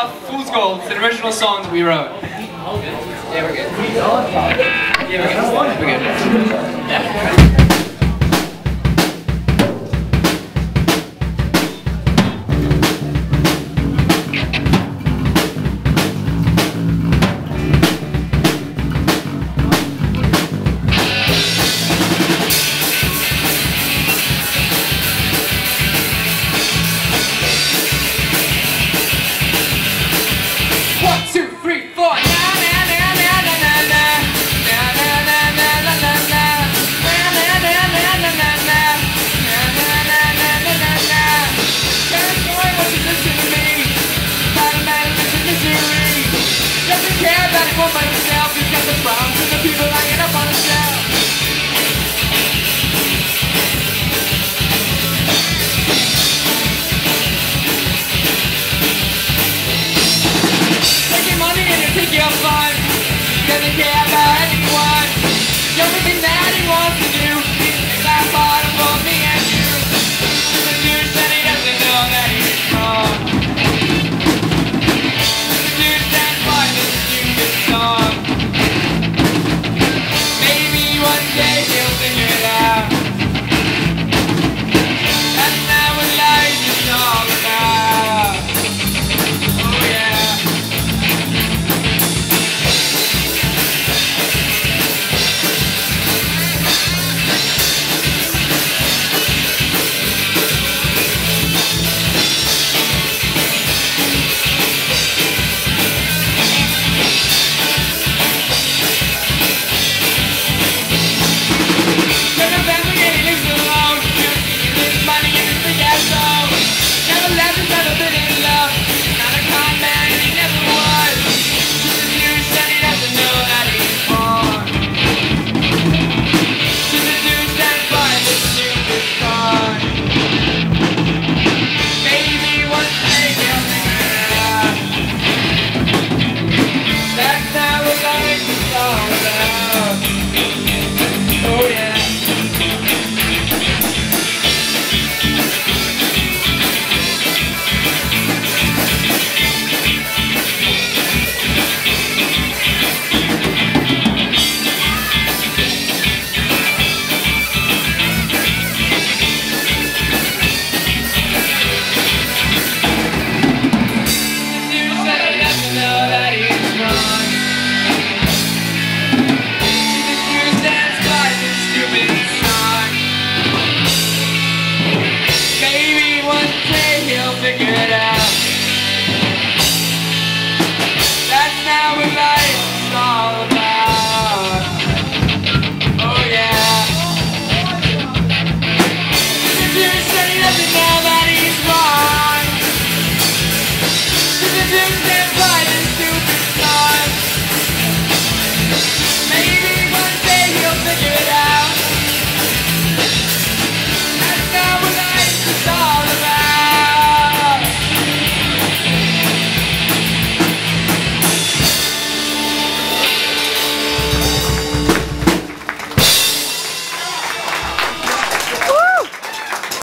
off Fool's Gold. It's an original song that we wrote. Yeah, we're good. Yeah, we're good. for myself. happening now.